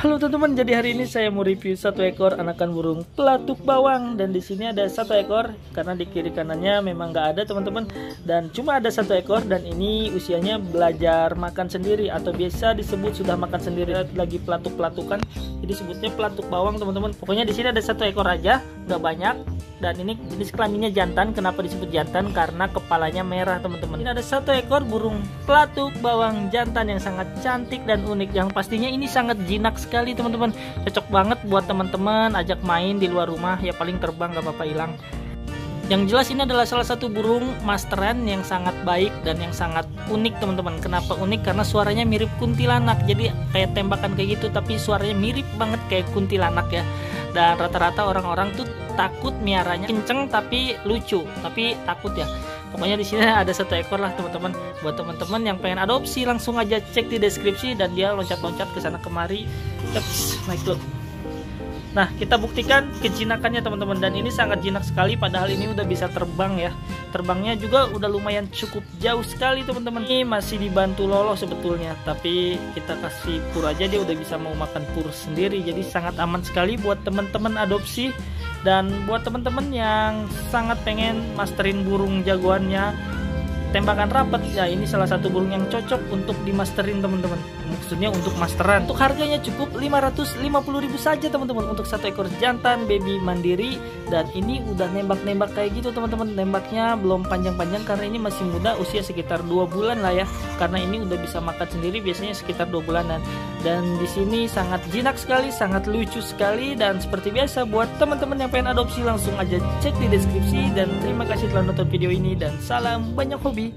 Halo teman-teman, jadi hari ini saya mau review satu ekor anakan burung pelatuk bawang. Dan di sini ada satu ekor karena di kiri kanannya memang nggak ada teman-teman. Dan cuma ada satu ekor dan ini usianya belajar makan sendiri atau biasa disebut sudah makan sendiri lagi pelatuk-pelatukan. Jadi sebutnya pelatuk bawang teman-teman. Pokoknya di sini ada satu ekor aja nggak banyak dan ini jenis kelaminnya jantan kenapa disebut jantan karena kepalanya merah teman-teman ini ada satu ekor burung pelatuk bawang jantan yang sangat cantik dan unik yang pastinya ini sangat jinak sekali teman-teman cocok banget buat teman-teman ajak main di luar rumah ya paling terbang gak apa-apa hilang yang jelas ini adalah salah satu burung masteran yang sangat baik dan yang sangat unik teman-teman. Kenapa unik? Karena suaranya mirip kuntilanak. Jadi kayak tembakan kayak gitu tapi suaranya mirip banget kayak kuntilanak ya. Dan rata-rata orang-orang tuh takut miaranya kenceng tapi lucu, tapi takut ya. Pokoknya di sini ada satu ekor lah teman-teman. Buat teman-teman yang pengen adopsi langsung aja cek di deskripsi dan dia loncat-loncat ke sana kemari. Yeps, naik tuh. Nah, kita buktikan kejinakannya teman-teman dan ini sangat jinak sekali padahal ini udah bisa terbang ya. Terbangnya juga udah lumayan cukup jauh sekali teman-teman. Ini masih dibantu lolo sebetulnya, tapi kita kasih pur aja dia udah bisa mau makan pur sendiri. Jadi sangat aman sekali buat teman-teman adopsi dan buat teman-teman yang sangat pengen masterin burung jagoannya tembakan rapat ya ini salah satu burung yang cocok untuk dimasterin teman-teman. Maksudnya untuk masteran. Untuk harganya cukup 550.000 saja teman-teman. Untuk satu ekor jantan baby mandiri. Dan ini udah nembak-nembak kayak gitu teman-teman. Nembaknya belum panjang-panjang karena ini masih muda usia sekitar dua bulan lah ya. Karena ini udah bisa makan sendiri biasanya sekitar dua bulanan dan di sini sangat jinak sekali sangat lucu sekali dan seperti biasa buat teman-teman yang pengen adopsi langsung aja cek di deskripsi dan terima kasih telah nonton video ini dan salam banyak hobi.